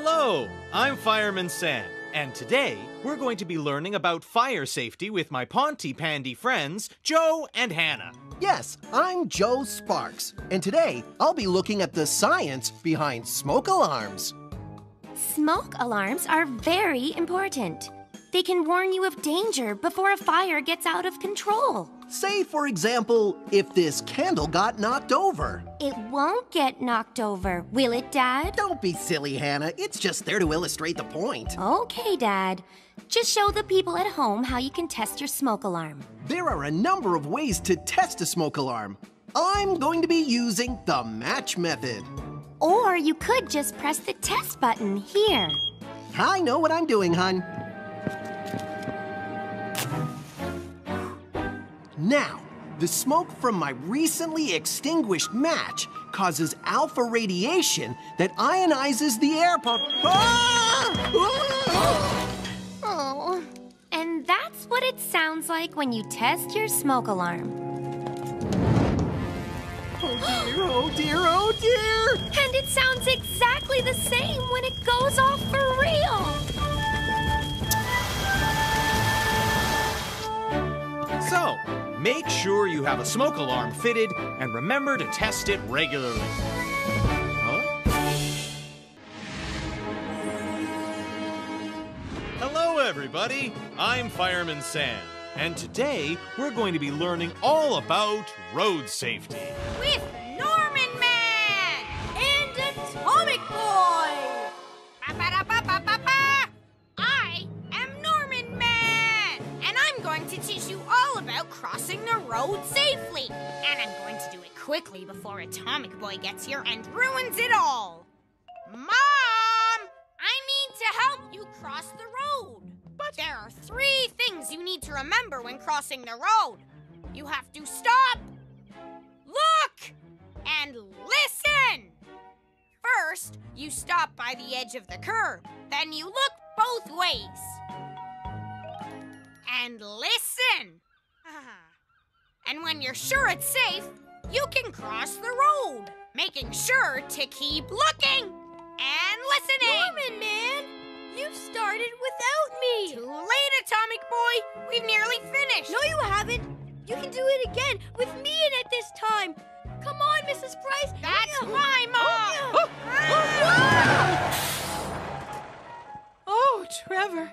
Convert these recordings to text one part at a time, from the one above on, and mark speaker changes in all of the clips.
Speaker 1: Hello, I'm Fireman Sam, and today we're going to be learning about fire safety with my Pontypandy friends, Joe and Hannah.
Speaker 2: Yes, I'm Joe Sparks, and today I'll be looking at the science behind smoke alarms.
Speaker 3: Smoke alarms are very important. They can warn you of danger before a fire gets out of control.
Speaker 2: Say, for example, if this candle got knocked over.
Speaker 3: It won't get knocked over, will it, Dad?
Speaker 2: Don't be silly, Hannah. It's just there to illustrate the point.
Speaker 3: Okay, Dad. Just show the people at home how you can test your smoke alarm.
Speaker 2: There are a number of ways to test a smoke alarm. I'm going to be using the match method.
Speaker 3: Or you could just press the test button here.
Speaker 2: I know what I'm doing, hun. Now, the smoke from my recently extinguished match causes alpha radiation that ionizes the air pump. Ah! Ah!
Speaker 3: Oh, and that's what it sounds like when you test your smoke alarm.
Speaker 2: Oh dear, oh dear, oh dear!
Speaker 3: And it sounds exactly the same when it goes off for real.
Speaker 1: So, make sure you have a smoke alarm fitted and remember to test it regularly. Huh? Hello, everybody. I'm Fireman Sam, and today we're going to be learning all about road safety.
Speaker 4: Crossing the road safely. And I'm going to do it quickly before Atomic Boy gets here and ruins it all. Mom, I need to help you cross the road. But there are three things you need to remember when crossing the road. You have to stop, look, and listen. First, you stop by the edge of the curb. Then you look both ways. And listen. and when you're sure it's safe, you can cross the road, making sure to keep looking and listening.
Speaker 5: Norman, man! You started without me!
Speaker 4: Too late, Atomic Boy. We've nearly finished.
Speaker 5: No, you haven't! You can do it again with me in it this time! Come on, Mrs. Price!
Speaker 4: That's
Speaker 5: Yeah.
Speaker 4: why, Mom.
Speaker 6: Oh, Trevor.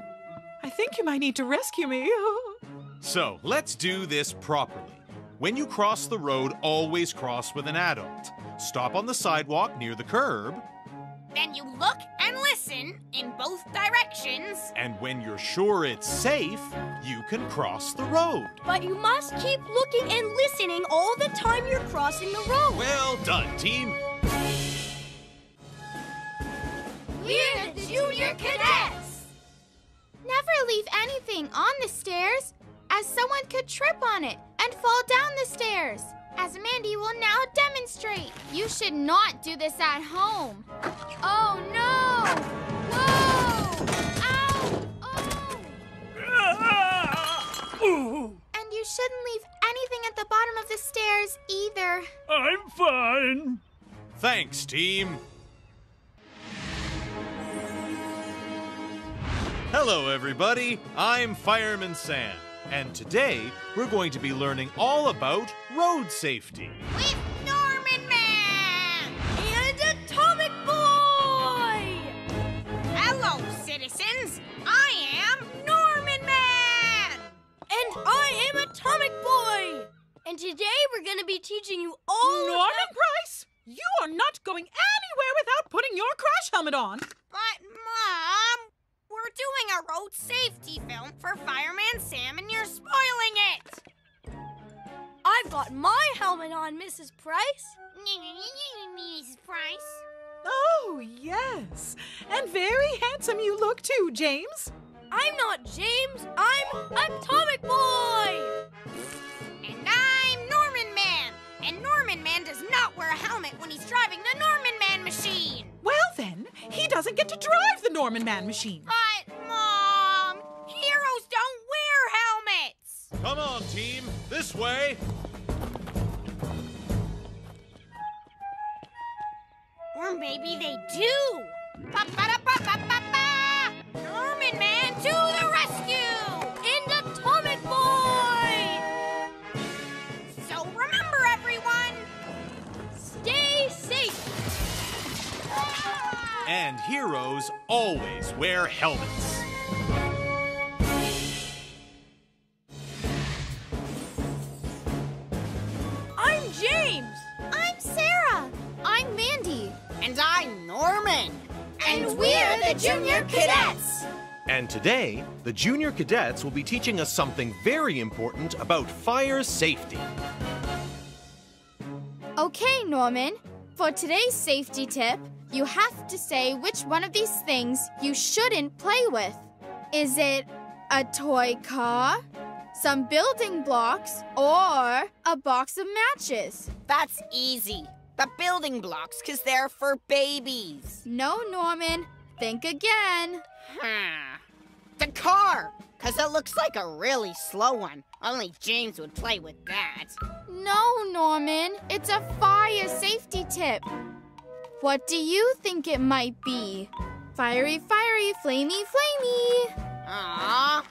Speaker 6: I think you might need to rescue me.
Speaker 1: So, let's do this properly. When you cross the road, always cross with an adult. Stop on the sidewalk near the curb,
Speaker 4: Then you look and listen in both directions.
Speaker 1: and when you're sure it's safe, you can cross the road.
Speaker 5: But you must keep looking and listening all the time you're crossing the road.
Speaker 1: Well done, team.
Speaker 5: We're the Junior Cadets!
Speaker 7: Never leave anything on the stairs, as someone could trip on it and fall down the stairs. As Mandy will now demonstrate. You should not do this at home. Oh no! Whoa! Ow! Oh! And you shouldn't leave anything at the bottom of the stairs either.
Speaker 8: I'm fine.
Speaker 1: Thanks, team. Hello, everybody. I'm Fireman Sam, and today we're going to be learning all about road safety.
Speaker 4: With Norman Man.
Speaker 5: And Atomic Boy!
Speaker 4: Hello, citizens. I am Norman Man.
Speaker 5: And I am Atomic Boy! And today we're gonna be teaching you all
Speaker 6: Norman Price, you are not going anywhere without putting your crash helmet on.
Speaker 4: But, Mom, we're doing a road safety film for Fireman Sam, and you're spoiling it.
Speaker 5: I've got my helmet on, Mrs. Price.
Speaker 4: Miss Price.
Speaker 6: Oh, yes. And very handsome you look too, James.
Speaker 5: I'm not James, I'm Atomic Boy!
Speaker 4: And I'm Norman Man. And Norman Man does not wear a helmet when he's driving the Norman Man machine.
Speaker 6: Well, then, he doesn't get to drive the Norman Man machine.
Speaker 4: But,
Speaker 1: Come on, team. This way.
Speaker 4: Or maybe they do. Ba-ba-da-ba-ba-ba-ba! Norman Man to the rescue!
Speaker 5: And Atomic Boy!
Speaker 4: So remember, everyone,
Speaker 5: Stay safe!
Speaker 1: And heroes always wear helmets. Today, the junior cadets will be teaching us something very important about fire safety.
Speaker 7: Okay, Norman. For today's safety tip, you have to say which one of these things you shouldn't play with. Is it a toy car, some building blocks, or a box of matches?
Speaker 4: That's easy. The building blocks, because they're for babies.
Speaker 7: No, Norman. Think again.
Speaker 4: Hmm. The car, because it looks like a really slow one. Only James would play with that.
Speaker 7: No, Norman. It's a fire safety tip. What do you think it might be? Fiery, fiery, flamey, flamey.
Speaker 4: Aww.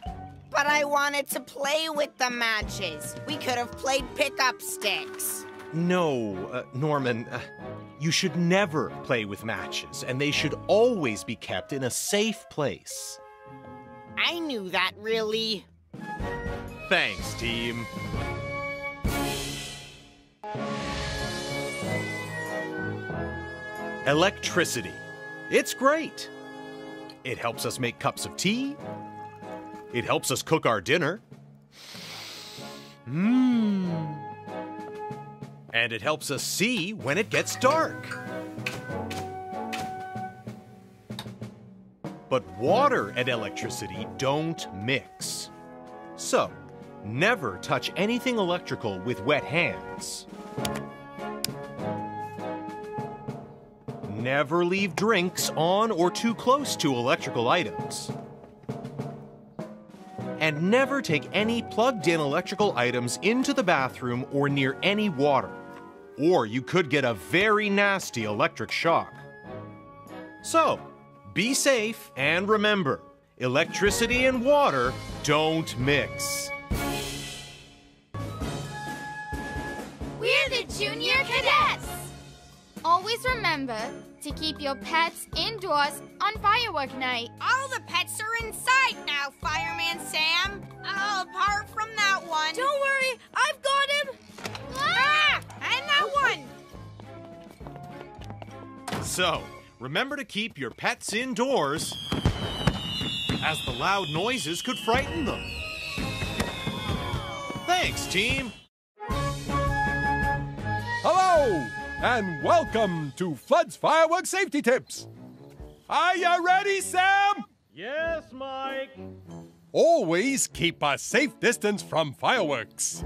Speaker 4: But I wanted to play with the matches. We could have played pickup sticks.
Speaker 1: No, uh, Norman, uh, you should never play with matches, and they should always be kept in a safe place.
Speaker 4: I knew that, really.
Speaker 1: Thanks, team. Electricity. It's great. It helps us make cups of tea. It helps us cook our dinner. Mmm. And it helps us see when it gets dark. But water and electricity don't mix. So, never touch anything electrical with wet hands. Never leave drinks on or too close to electrical items. And never take any plugged in electrical items into the bathroom or near any water, or you could get a very nasty electric shock. So, be safe and remember electricity and water don't mix.
Speaker 7: We're the Junior Cadets. Always remember to keep your pets indoors on firework night.
Speaker 4: All the pets are inside now, Fireman Sam. Oh, apart from that one.
Speaker 5: Don't worry, I've got him!
Speaker 4: Ah! And that one.
Speaker 1: So, remember to keep your pets indoors, as the loud noises could frighten them. Thanks, team.
Speaker 9: Hello, and welcome to Flood's Fireworks Safety Tips. Are you ready, Sam?
Speaker 8: Yes, Mike.
Speaker 9: Always keep a safe distance from fireworks.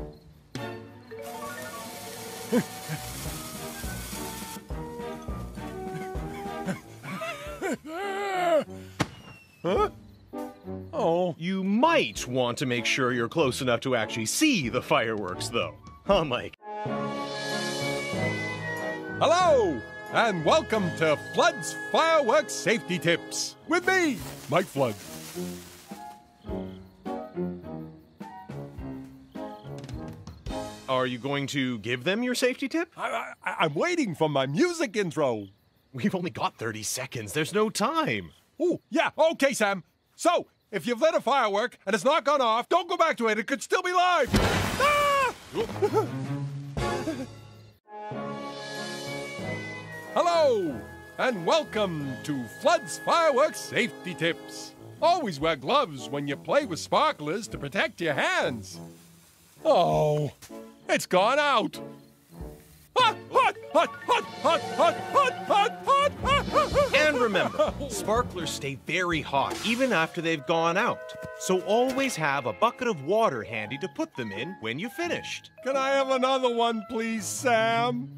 Speaker 9: huh? Oh,
Speaker 1: You might want to make sure you're close enough to actually see the fireworks, though. Huh, Mike?
Speaker 9: hello, and welcome to Flood's Fireworks Safety Tips with me, Mike Flood.
Speaker 1: Are you going to give them your safety tip?
Speaker 9: I, I, I'm waiting for my music intro.
Speaker 1: We've only got 30 seconds. There's no time.
Speaker 9: Oh, yeah, okay, Sam. So, if you've lit a firework and it's not gone off, don't go back to it. It could still be live. Ah! Hello, and welcome to Flood's Fireworks Safety Tips. Always wear gloves when you play with sparklers to protect your hands. Oh, it's gone out. Hot, hot, hot, hot, hot, hot, hot, hot, hot, hot, hot.
Speaker 1: And remember, sparklers stay very hot even after they've gone out. So always have a bucket of water handy to put them in when you're finished.
Speaker 9: Can I have another one, please, Sam?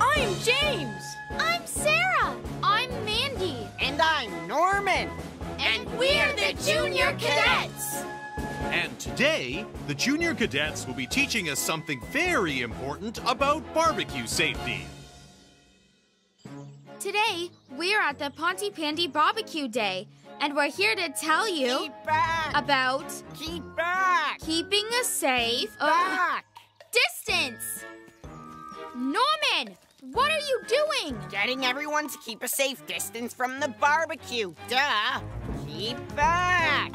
Speaker 5: I'm James!
Speaker 7: I'm Sarah. I'm Mandy.
Speaker 4: And I'm Norman.
Speaker 7: And we're the Junior Cadets.
Speaker 1: And today, the junior cadets will be teaching us something very important about barbecue safety.
Speaker 7: Today, we're at the Pontypandy Barbecue Day, and we're here to tell you
Speaker 4: Keep back!
Speaker 7: about
Speaker 4: Keep back!
Speaker 7: keeping a safe uh,
Speaker 4: Back!
Speaker 7: distance. Norman, what are you doing?
Speaker 4: Getting everyone to keep a safe distance from the barbecue. Duh! Keep back!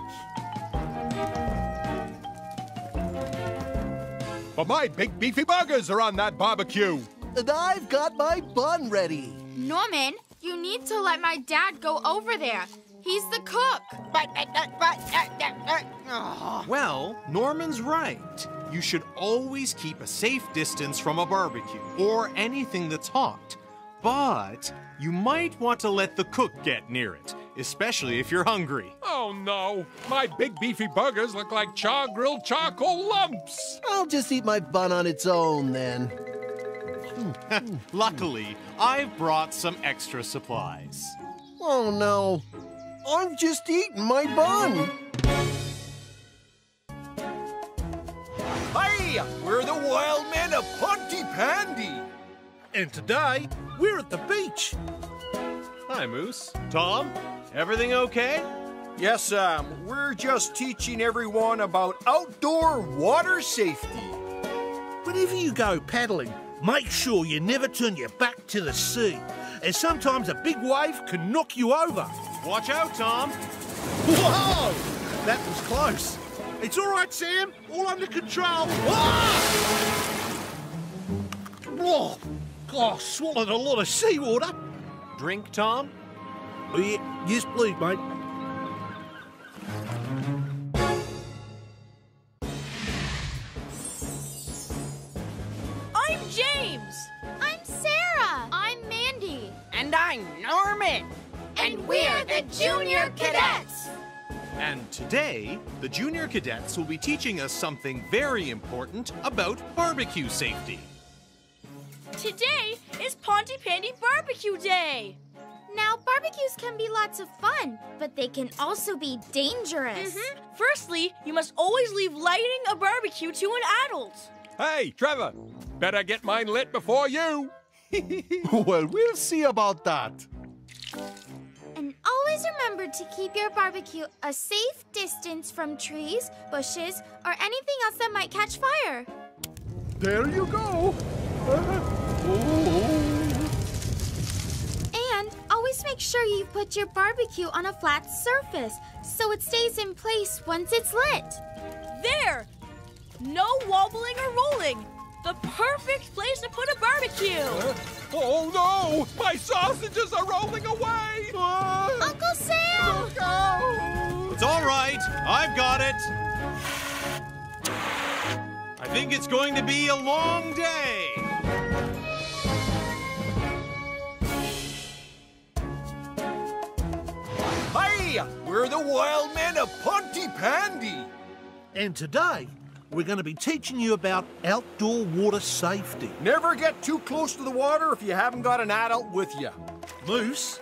Speaker 9: But my big beefy burgers are on that barbecue.
Speaker 2: And I've got my bun ready.
Speaker 7: Norman, you need to let my dad go over there. He's the cook.
Speaker 4: But, but, but, but.
Speaker 1: Well, Norman's right. You should always keep a safe distance from a barbecue or anything that's hot. But you might want to let the cook get near it, especially if you're hungry.
Speaker 9: Oh no, my big beefy burgers look like char grilled charcoal lumps.
Speaker 2: I'll just eat my bun on its own then.
Speaker 1: Luckily, I've brought some extra supplies.
Speaker 2: Oh no. I've just eaten my bun.
Speaker 10: Hi, we're the wild men of Pontypandy.
Speaker 11: And today, we're at the beach.
Speaker 1: Hi, Moose. Tom, everything okay?
Speaker 10: Yes, Sam, we're just teaching everyone about outdoor water safety.
Speaker 11: Whenever you go paddling, make sure you never turn your back to the sea, as sometimes a big wave can knock you over.
Speaker 1: Watch out, Tom.
Speaker 11: Whoa! That was close. It's all right, Sam. All under control. Ah! Whoa! Oh, swallowed a lot of seawater.
Speaker 1: Drink, Tom?
Speaker 11: Yeah. Yes, please, mate.
Speaker 5: I'm James.
Speaker 7: I'm Sarah. I'm Mandy.
Speaker 4: And I'm Norman.
Speaker 7: And we're the Junior Cadets.
Speaker 1: And today, the junior cadets will be teaching us something very important about barbecue safety.
Speaker 5: Today is Pontypandy Barbecue Day.
Speaker 7: Now, barbecues can be lots of fun, but they can also be dangerous.
Speaker 5: Mm-hmm. Firstly, you must always leave lighting a barbecue to an adult.
Speaker 9: Hey, Trevor, better get mine lit before you.
Speaker 2: well, we'll see about that.
Speaker 7: And always remember to keep your barbecue a safe distance from trees, bushes, or anything else that might catch fire.
Speaker 2: There you go.
Speaker 7: And always make sure you put your barbecue on a flat surface so it stays in place once it's lit.
Speaker 5: There! No wobbling or rolling. The perfect place to put a barbecue.
Speaker 9: Oh no, my sausages are rolling away.
Speaker 7: Uncle Sam!
Speaker 1: Oh, it's all right. I've got it. I think it's going to be a long day.
Speaker 10: Hi, we're the wild men of Pontypandy.
Speaker 11: And today, we're going to be teaching you about outdoor water safety.
Speaker 10: Never get too close to the water if you haven't got an adult with you.
Speaker 11: Moose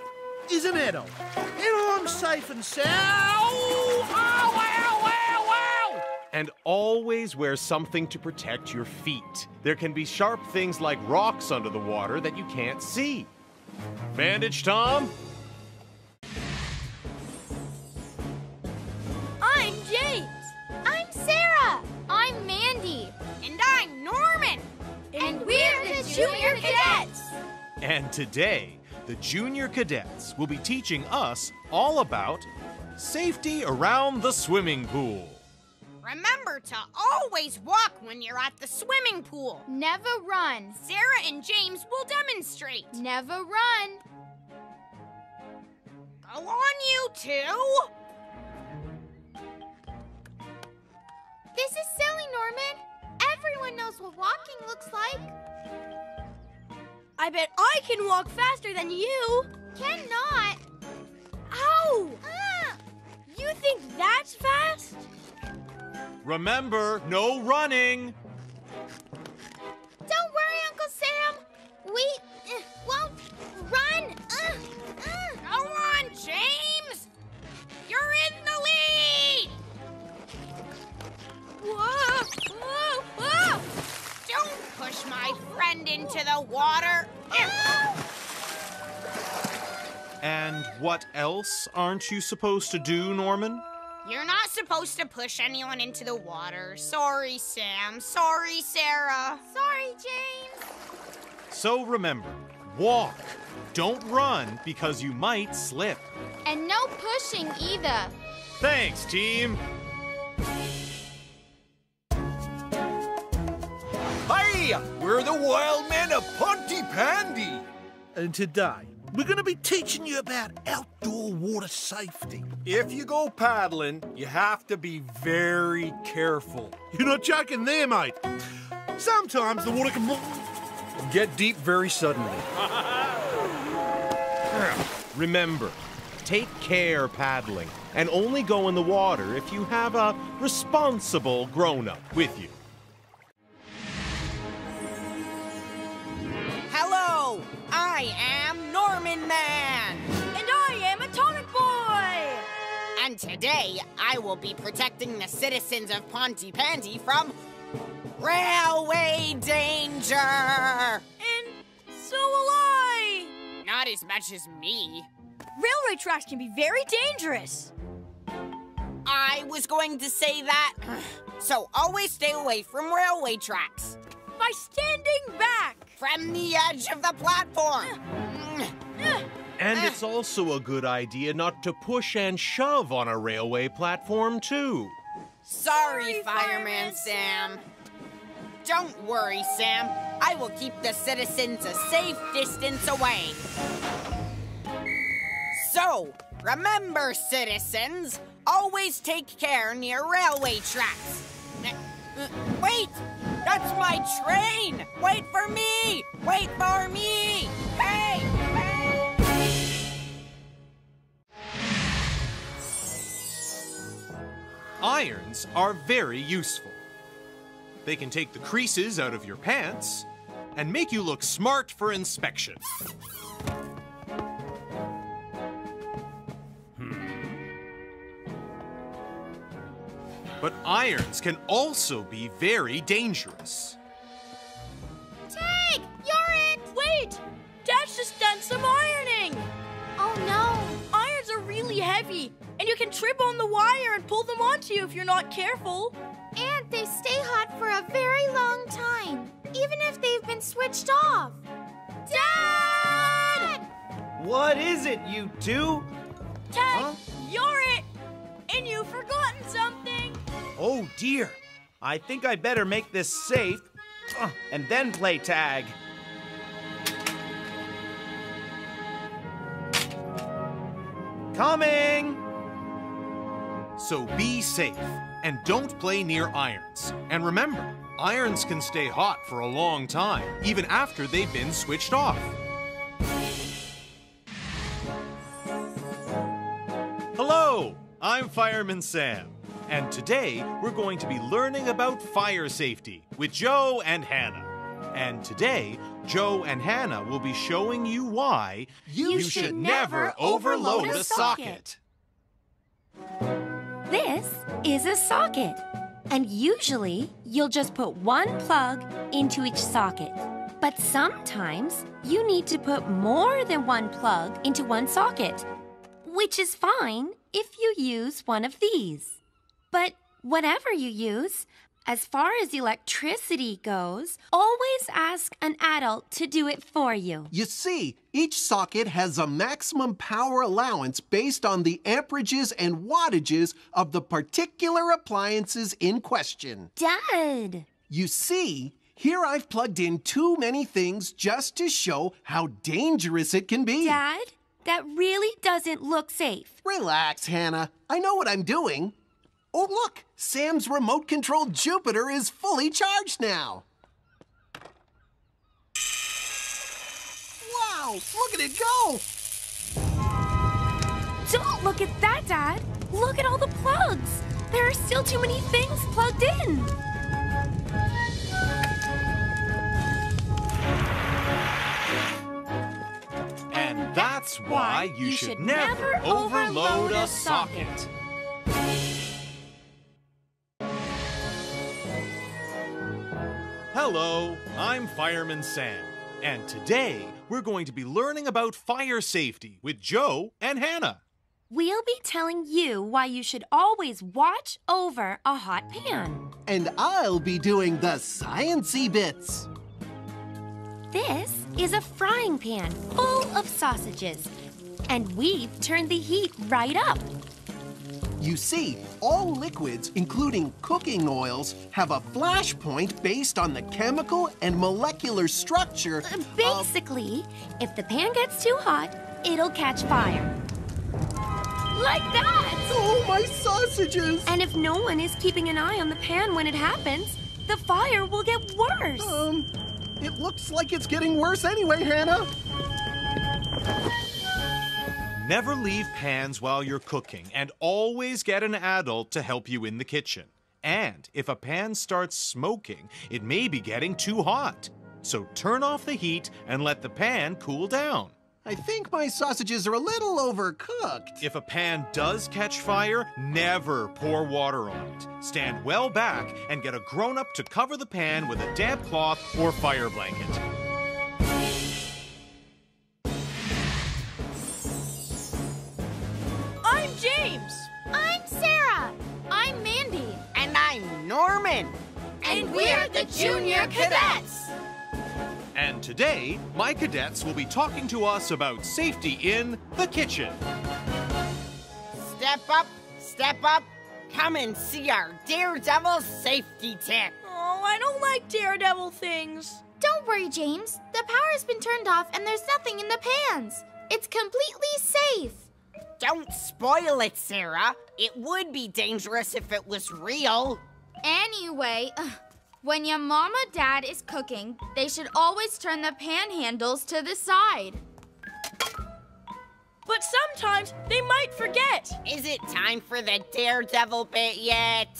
Speaker 11: is an adult. And I'm safe and sound. Ow, ow, ow, ow!
Speaker 1: And always wear something to protect your feet. There can be sharp things like rocks under the water that you can't see. Bandage, Tom? And today, the junior cadets will be teaching us all about safety around the swimming pool.
Speaker 4: Remember to always walk when you're at the swimming pool.
Speaker 7: Never run.
Speaker 4: Sarah and James will demonstrate.
Speaker 7: Never run.
Speaker 4: Go on, you two.
Speaker 7: This is silly, Norman. Everyone knows what walking looks like.
Speaker 5: I bet I can walk faster than you.
Speaker 7: Cannot.
Speaker 5: Ow!
Speaker 7: Ah,
Speaker 5: You think that's fast?
Speaker 1: Remember, no running.
Speaker 4: Into the water.
Speaker 1: And what else aren't you supposed to do, Norman?
Speaker 4: You're not supposed to push anyone into the water. Sorry, Sam. Sorry, Sarah.
Speaker 7: Sorry, James.
Speaker 1: So remember, walk. Don't run because you might slip.
Speaker 7: And no pushing either.
Speaker 1: Thanks, team.
Speaker 10: Hi, we're the wild men of Pontypandy.
Speaker 11: And today, we're going to be teaching you about outdoor water safety.
Speaker 10: If you go paddling, you have to be very careful.
Speaker 11: You're not joking there, mate. Sometimes the water can
Speaker 10: get deep very suddenly.
Speaker 1: Remember, take care paddling and only go in the water if you have a responsible grown up with you.
Speaker 4: I am Norman Man.
Speaker 5: And I am Atomic Boy.
Speaker 4: And today I will be protecting the citizens of Ponty Pontypandy from railway danger.
Speaker 5: And so will I.
Speaker 4: Not as much as me.
Speaker 5: Railway tracks can be very dangerous.
Speaker 4: I was going to say that. So always stay away from railway tracks.
Speaker 5: By standing back.
Speaker 4: From the edge of the platform.
Speaker 1: And it's also a good idea not to push and shove on a railway platform, too.
Speaker 4: Sorry, Fireman Sam. Don't worry, Sam. I will keep the citizens a safe distance away. So, remember, citizens, always take care near railway tracks. Uh, Wait! That's my train! Wait for me! Wait for me! Hey!
Speaker 1: Irons are very useful. They can take the creases out of your pants and make you look smart for inspection. But irons can also be very dangerous.
Speaker 7: Tag, you're it.
Speaker 5: Wait, Dad's just done some ironing.
Speaker 7: Oh no.
Speaker 5: Irons are really heavy, and you can trip on the wire and pull them onto you if you're not careful.
Speaker 7: And they stay hot for a very long time, even if they've been switched off. Dad!
Speaker 12: What is it, you two?
Speaker 5: Tag,
Speaker 12: Huh? Oh dear. I think I better make this safe uh, and then play tag. Coming!
Speaker 1: So be safe and don't play near irons. And remember, irons can stay hot for a long time, even after they've been switched off. Hello, I'm Fireman Sam. And today we're going to be learning about fire safety with Joe and Hannah. And today, Joe and Hannah will be showing you why
Speaker 3: You should never overload a socket. This is a socket. And usually, you'll just put one plug into each socket. But sometimes, you need to put more than one plug into one socket, which is fine if you use one of these. But whatever you use, as far as electricity goes, always ask an adult to do it for you.
Speaker 2: You see, each socket has a maximum power allowance based on the amperages and wattages of the particular appliances in question.
Speaker 3: Dad!
Speaker 2: You see, here I've plugged in too many things just to show how dangerous it can be.
Speaker 3: Dad, that really doesn't look safe.
Speaker 2: Relax, Hannah. I know what I'm doing. Oh, look! Sam's remote controlled Jupiter is fully charged now. Wow! Look at it go!
Speaker 3: Don't look at that, Dad. Look at all the plugs. There are still too many things plugged in.
Speaker 1: And that's why you, should, never overload a socket. Hello, I'm Fireman Sam. And today, we're going to be learning about fire safety with Joe and Hannah.
Speaker 3: We'll be telling you why you should always watch over a hot pan.
Speaker 2: And I'll be doing the sciency bits.
Speaker 3: This is a frying pan full of sausages. And we've turned the heat right up.
Speaker 2: You see, all liquids, including cooking oils, have a flash point based on the chemical and molecular structure.
Speaker 3: Uh, basically, if the pan gets too hot, it'll catch fire. Like that!
Speaker 2: Oh, my sausages!
Speaker 3: And if no one is keeping an eye on the pan when it happens, the fire will get worse.
Speaker 2: Um, it looks like it's getting worse anyway, Hannah.
Speaker 1: Never leave pans while you're cooking and always get an adult to help you in the kitchen. And if a pan starts smoking, it may be getting too hot. So turn off the heat and let the pan cool down.
Speaker 2: I think my sausages are a little overcooked.
Speaker 1: If a pan does catch fire, never pour water on it. Stand well back and get a grown up to cover the pan with a damp cloth or fire blanket.
Speaker 7: Junior Cadets.
Speaker 1: And today, my cadets will be talking to us about safety in the kitchen.
Speaker 4: Step up, step up. Come and see our Daredevil safety tip.
Speaker 5: Oh, I don't like daredevil things.
Speaker 7: Don't worry, James. The power has been turned off and there's nothing in the pans. It's completely safe.
Speaker 4: Don't spoil it, Sarah. It would be dangerous if it was real.
Speaker 7: Anyway, when your mama dad is cooking, they should always turn the pan handles to the side.
Speaker 5: But sometimes they might forget.
Speaker 4: Is it time for the Daredevil bit yet?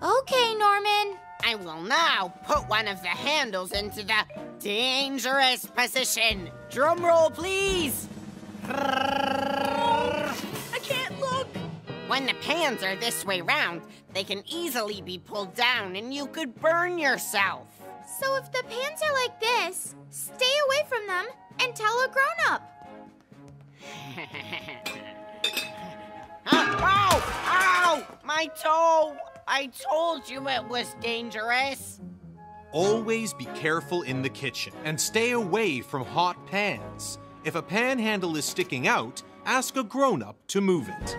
Speaker 7: Okay, Norman.
Speaker 4: I will now put one of the handles into the dangerous position. Drum roll, please.
Speaker 5: I can't look.
Speaker 4: When the pans are this way round, they can easily be pulled down and you could burn yourself.
Speaker 7: So if the pans are like this, stay away from them and tell a grown-up.
Speaker 4: Ow! Oh, oh, ow! My toe! I told you it was dangerous.
Speaker 1: Always be careful in the kitchen and stay away from hot pans. If a pan handle is sticking out, ask a grown up to move it.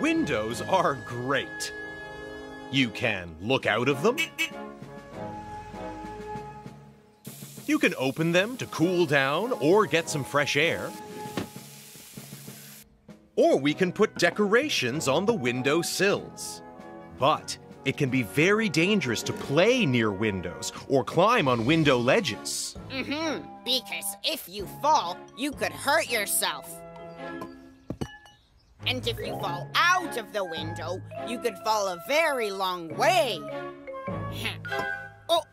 Speaker 1: Windows are great. You can look out of them. You can open them to cool down or get some fresh air. Or we can put decorations on the window sills. But it can be very dangerous to play near windows or climb on window ledges.
Speaker 4: Mm-hmm. Because if you fall, you could hurt yourself. And if you fall out of the window, you could fall a very long way. oh,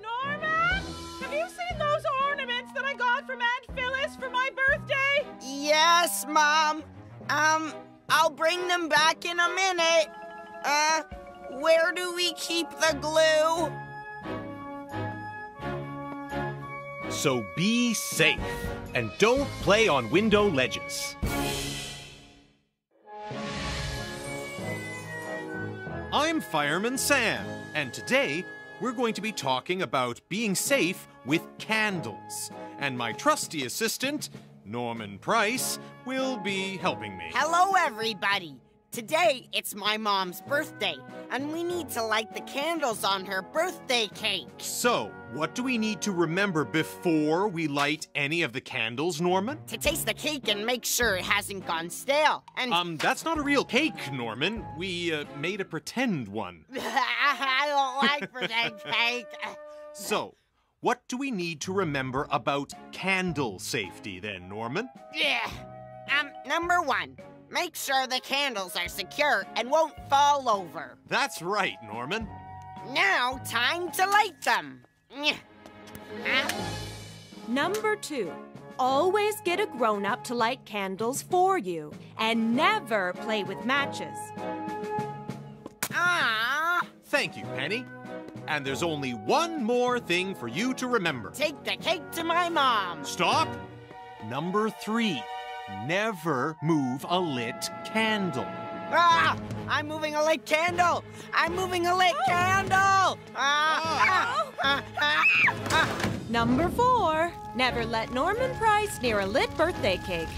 Speaker 6: Norman, have you seen those ornaments that I got from Aunt Phyllis for my birthday?
Speaker 4: yes, Mom. Um, I'll bring them back in a minute. Uh, where do we keep the glue?
Speaker 1: So be safe and don't play on window ledges. I'm Fireman Sam, and today we're going to be talking about being safe with candles. And my trusty assistant, Norman Price, will be helping me.
Speaker 4: Hello, everybody. Today, it's my mom's birthday, and we need to light the candles on her birthday cake.
Speaker 1: So, what do we need to remember before we light any of the candles, Norman?
Speaker 4: To taste the cake and make sure it hasn't gone stale. And
Speaker 1: Um, that's not a real cake, Norman. We uh, made a pretend one.
Speaker 4: I don't like pretend cake.
Speaker 1: So, what do we need to remember about candle safety then, Norman?
Speaker 4: Yeah. Um, number one, make sure the candles are secure and won't fall over.
Speaker 1: That's right, Norman.
Speaker 4: Now, time to light them.
Speaker 5: Number two,
Speaker 13: Always get a grown up to light candles for you and never play with matches.
Speaker 4: Ah!
Speaker 1: Thank you, Penny. And there's only one more thing for you to remember.
Speaker 4: Take the cake to my mom.
Speaker 1: Stop! Number three, never move a lit candle.
Speaker 4: Ah! I'm moving a lit candle! I'm moving a lit candle! Ah! ah, ah, ah, ah.
Speaker 13: Number four, never let Norman Price near a lit birthday cake.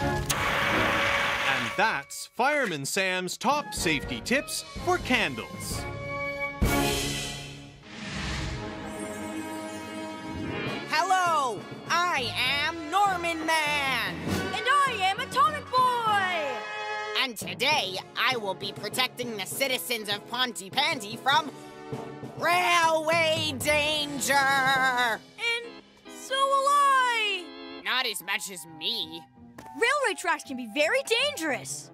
Speaker 1: And that's Fireman Sam's top safety tips for candles.
Speaker 4: Hello! I am Norman Man! Today, I will be protecting the citizens of Ponty Pontypandy from railway danger!
Speaker 5: And so will I!
Speaker 4: Not as much as me.
Speaker 5: Railway tracks can be very dangerous.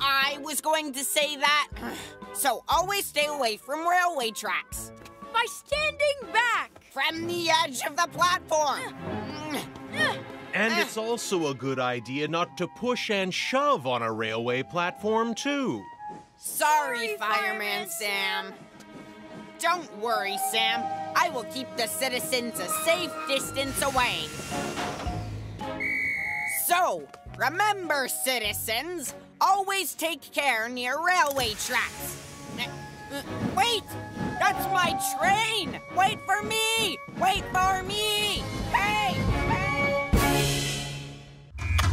Speaker 4: I was going to say that. So always stay away from railway tracks.
Speaker 5: By standing back!
Speaker 4: From the edge of the platform! Mm.
Speaker 1: And it's also a good idea not to push and shove on a railway platform, too.
Speaker 4: Sorry, Fireman Sam. Don't worry, Sam. I will keep the citizens a safe distance away. So, remember, citizens, always take care near railway tracks. Uh, Wait! That's my train! Wait for me! Wait for me! Hey!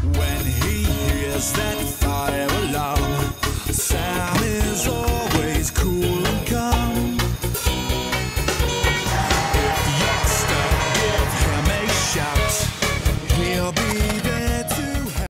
Speaker 14: When he hears that fire alarm, Sam is always cool.